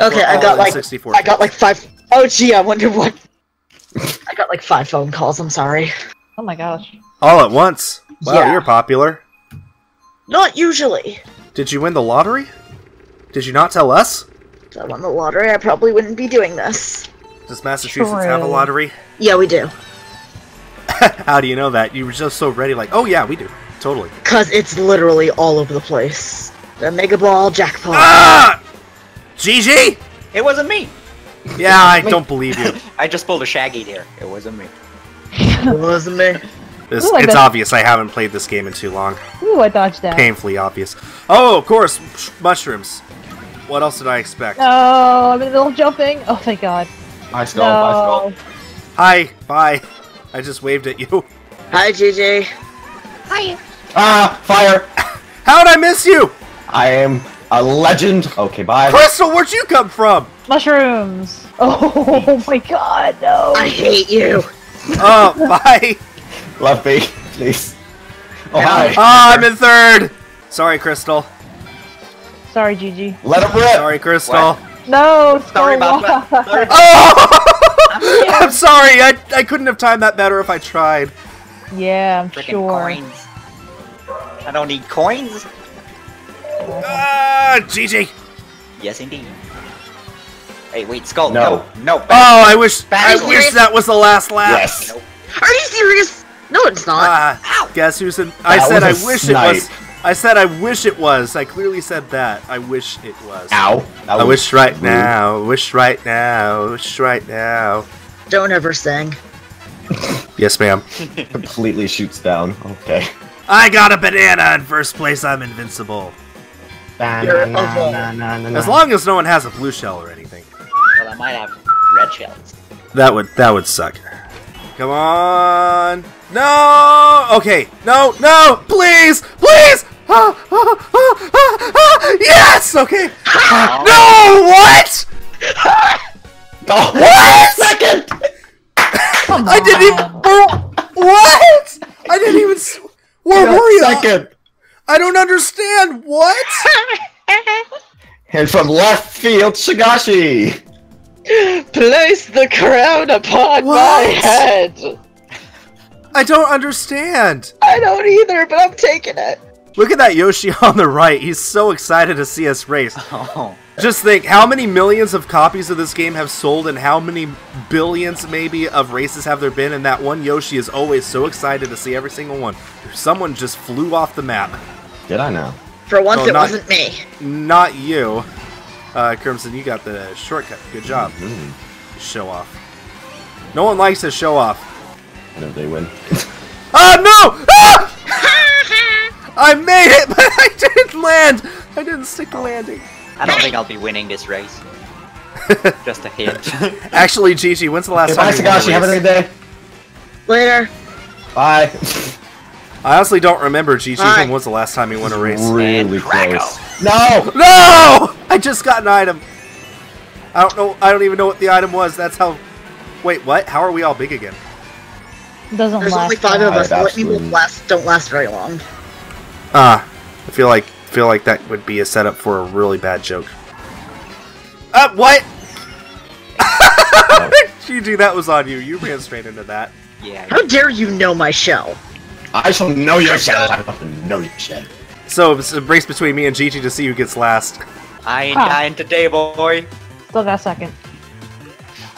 Okay, I got like 64 I got like five oh gee, I wonder what. I got like five phone calls. I'm sorry. Oh my gosh. All at once. Wow, Yeah. you're popular. Not usually. Did you win the lottery? Did you not tell us? If I won the lottery, I probably wouldn't be doing this. Does Massachusetts have a lottery? Yeah, we do. How do you know that? You were just so ready, like, oh yeah, we do. Totally. Cause it's literally all over the place. The Mega Ball jackpot. Ah! GG? It wasn't me. Yeah, I don't believe you. I just pulled a Shaggy there. It wasn't me. It wasn't me. It's, Ooh, it's obvious I haven't played this game in too long. Ooh, I dodged that. Painfully obvious. Oh, of course, mushrooms. What else did I expect? No, I'm in the middle of jumping. Oh, thank God. I stole. I No. stole. Hi, bye. I just waved at you. Hi, GG. Hi. Ah, fire! How'd I miss you? I am a legend. Okay, bye. Crystal, where'd you come from? Mushrooms. Oh my God, no. I hate you. Oh, bye. Love me, please. Oh, hi. Ah, I'm in third. Sorry, Crystal. Sorry, GG. Let him rip. Sorry, Crystal. No, Sorry about that. that. Sorry. Oh! I'm sorry. I, I couldn't have timed that better if I tried. yeah, I'm Freaking sure. coins. I don't need coins. Ah, GG. Yes, indeed. Hey, wait, Skul. No. No. no Oh, I wish Back I wish that was the last lap. Yes. Nope. Are you serious? No, it's not. Ah, guess who's in? I said I was a wish it was. I said I wish it was. I clearly said that. I wish it was. Ow. That I wish right rude. now. Wish right now. Wish right now. Don't ever sing. Yes, ma'am. Completely shoots down. Okay. I got a banana in first place. I'm invincible. You're a- As long as no one has a blue shell or anything. Well, I might have red shells. That would that would suck. Come on. No. Okay. No. No. Please. Please. Ah, ah, ah, ah, ah. Yes. Okay. No. What? Oh, What? Second. I didn't even. What? I didn't even. s- Where were you? Second. I don't understand. What? And from left field, Sagaci. Place the crown upon my head. I don't understand. I don't either, but I'm taking it. Look at that Yoshi on the right. He's so excited to see us race. Oh. Just think how many millions of copies of this game have sold and how many billions maybe of races have there been and that one Yoshi is always so excited to see every single one. Someone just flew off the map. Did I know? For once, No, it not- wasn't me. Not you. Uh, Crimson, you got the shortcut. Good job. Mm. Show off. No one likes a show off. I know they win. Oh no! Ah! I made it, but I didn't land. I didn't stick the landing. I don't think I'll be winning this race. Just a hint. Actually, GG, when's the last Goodbye, time you won a Sagaci. Have a race? good day. Later. Bye. I honestly don't remember, GG, Bye. when was the last time he won a race. really close. No. No! I just got an item. I don't know. I don't even know what the item was. That's how. Wait, what? How are we all big again? Doesn't There's last. only five long. of us. I have Lightning will absolutely- last. Don't last very long. Ah, I feel like feel like that would be a setup for a really bad joke. Uh, what? GG, that was on you. You ran straight into that. yeah. How dare you know my shell? I shall know your shit. I fucking know your shit. So it's a race between me and GG to see who gets last. I ain't Huh. dying today, boy. Still got a second.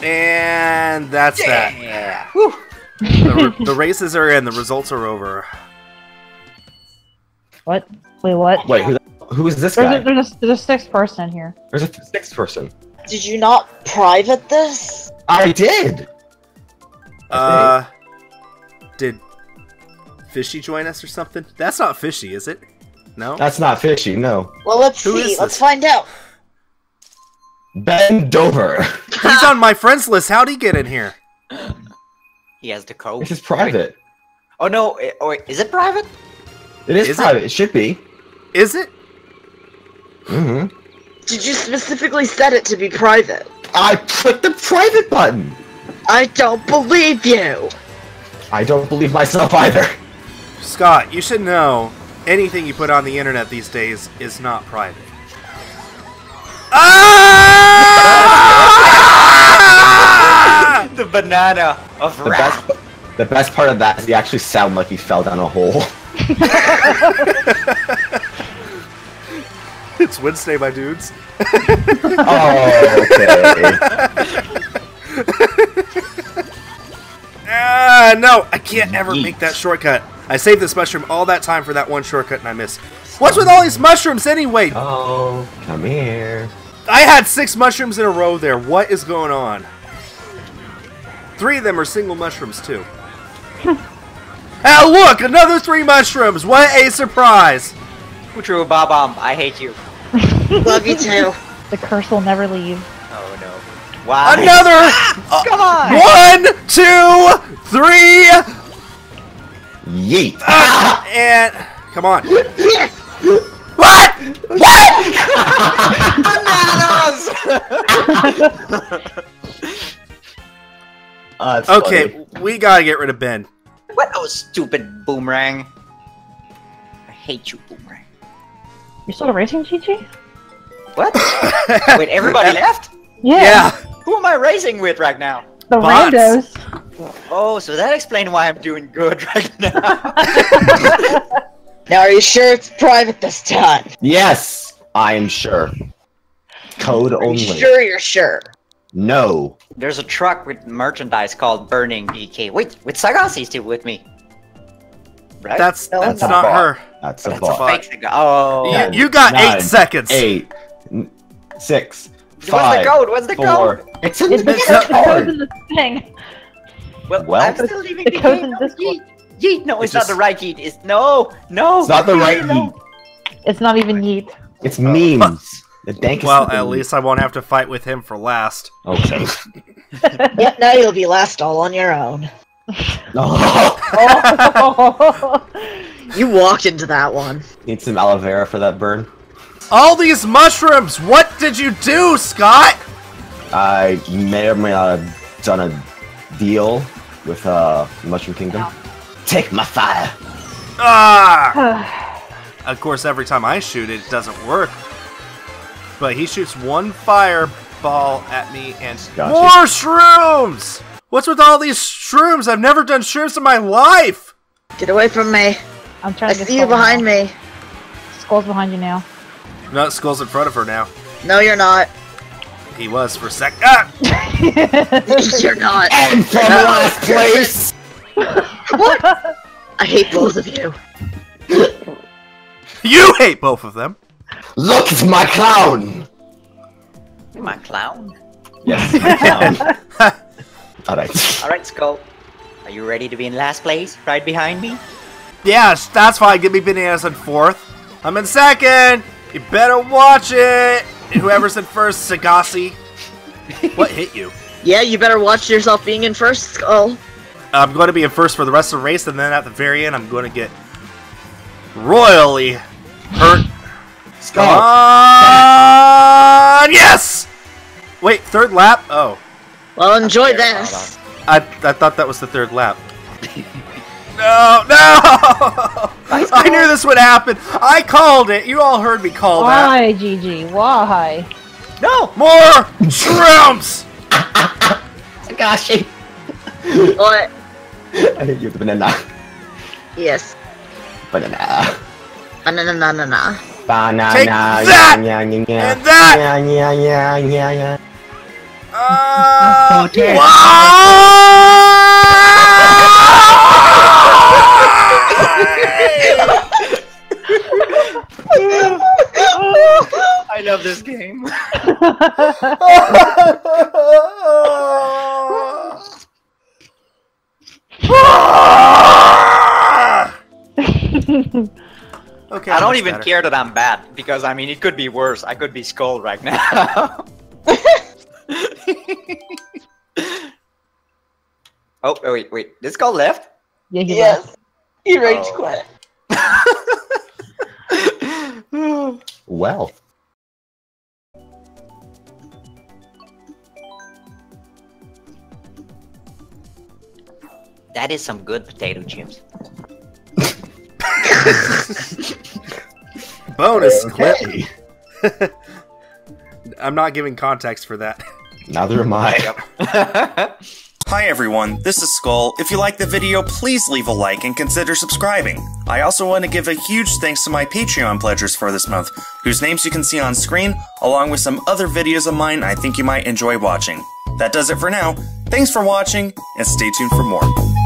And that's that. Yeah. The, the races are in. The results are over. What? Wait, what? Wait, who, who is this There's guy? a, there's, a, there's a sixth person here. There's a sixth person. Did you not private this? I did. Uh, did Fishy join us or something? That's not Fishy, is it? No. That's not fishy. No. Well, let's Who see. Let's this? find out. Ben Dover. He's on my friends list. How'd he get in here? He has the code. This is private. Oh no! wait, is it private? It is, Is it? private. It? should be. Is it? Mm-hmm. Did you specifically set it to be private? I clicked the private button. I don't believe you. I don't believe myself either. Scott, you should know anything you put on the internet these days is not private. Ah! the banana of the rap. Best, the best part of that is he actually sound like he fell down a hole. it's Wednesday, my dudes. oh, okay. ah, no, I can't ever Yeet. make that shortcut. I saved this mushroom all that time for that one shortcut and I missed. What's with all these mushrooms anyway? Oh, come here. I had six mushrooms in a row there. What is going on? Three of them are single mushrooms, too. Ah, look! Another three mushrooms! What a surprise! True Babam, I hate you. Love you too. The curse will never leave. Oh no. Why? Another! Come on! One, two, three, Yeet. ah, and... Come on. Yes. What? What? Uh, Okay, funny. we gotta get rid of Ben. What Oh, stupid boomerang. I hate you, boomerang. You're still racing, GG? What? Wait, everybody left? Yeah. Who am I racing with right now? The Bots. randos. Oh, so that explains why I'm doing good right now. Now, are you sure it's private this time? Yes, I am sure. Code Are only. you sure you're sure? No. There's a truck with merchandise called Burning BK. Wait, with Sagaci still with me. Right? That's No, that's it's not bot. her. That's a That's a bot. bot. Fake Saga- Oh. Yeah. You, you got Nine, eight seconds. Eight, n- six, What's the code? What's the four. code? It's in the the, It's the not code's in the thing. Well, Well- I'm still leaving The the code's game. No, Yeet. Yeet. No, It's it's, not just- the right yeet. It's no, no. It's not the right no. yeet. It's not even yeet. It's oh. memes. The dankest Well, the at memes. least I won't have to fight with him for last. Okay. Yep, now you'll be last all on your own. Oh, Oh. You walked into that one. need some aloe vera for that burn. All these mushrooms! What did you do, Scott? I may or may not have done a deal with uh Mushroom Kingdom. Take my fire. Ah! Of course, every time I shoot it, it doesn't work. But he shoots one fireball at me and Gotcha. more shrooms! What's with all these shrooms? I've never done shrooms in my life! Get away from me. I'm trying I to see you behind now. me. Skul's behind you now. No, Skul's in front of her now. No, you're not. He was for a sec. Ah! you're not. And from last place. What? I hate both of you. You hate both of them! Look at my clown. Am I a clown? Yes, my clown. Alright. All right, Skul. Are you ready to be in last place, right behind me? Yes, that's fine. Give me bananas in fourth. I'm in second. You better watch it. And whoever's in first, Sagaci. What hit you? Yeah, you better watch yourself being in first, Skul. I'm going to be in first for the rest of the race, and then at the very end, I'm going to get royally hurt. Skul. on! Yes! Wait, third lap? Oh, Well, enjoy There, hold this. I, I thought that was the third lap. No, no! I knew this would happen. I called it. You all heard me call that. Why, GG? Why? No! More shrooms! Gosh. What? I hit you with the banana. Yes. Banana. Banana. Banana. Take that! And that! Yeah, yeah, yeah, yeah, yeah. Uh, Okay. why? This game. okay, I don't even better. care that I'm bad, because I mean, it could be worse. I could be Skul right now. oh, wait, wait. This Skul left? Yeah, he Yes. He rage Oh. quit. Well. That is some good potato chips. Bonus clip. I'm not giving context for that. Neither am I. Hi everyone, this is Skul. If you like the video, please leave a like and consider subscribing. I also want to give a huge thanks to my Patreon pledgers for this month, whose names you can see on screen, along with some other videos of mine I think you might enjoy watching. That does it for now. Thanks for watching, and stay tuned for more.